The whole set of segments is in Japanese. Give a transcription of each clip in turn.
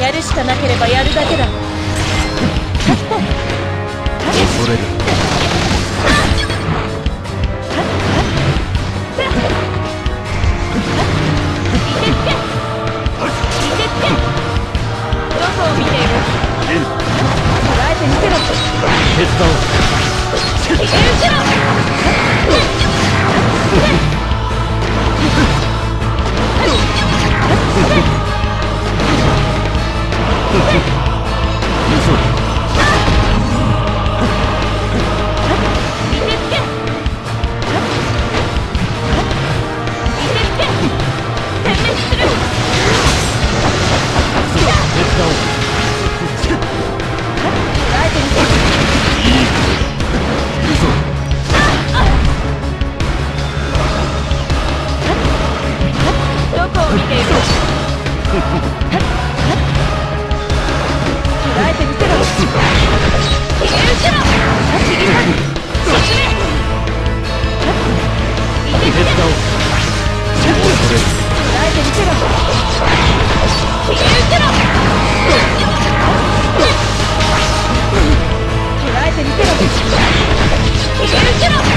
やるしかなければやるだけだ。恐れる。どこをどこを見ている捉えてみせろ許しろ走り去る進め見てつけ手伝おう恐れる捉えてろ許しろ捉えてろ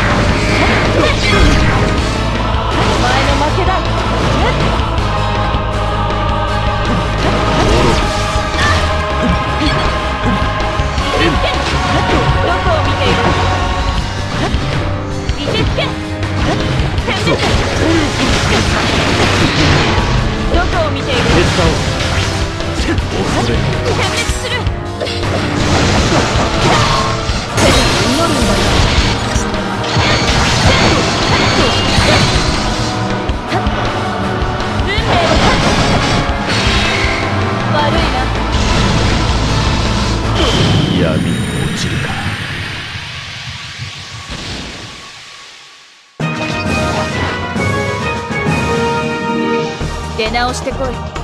闇に落ちるか出直してこい。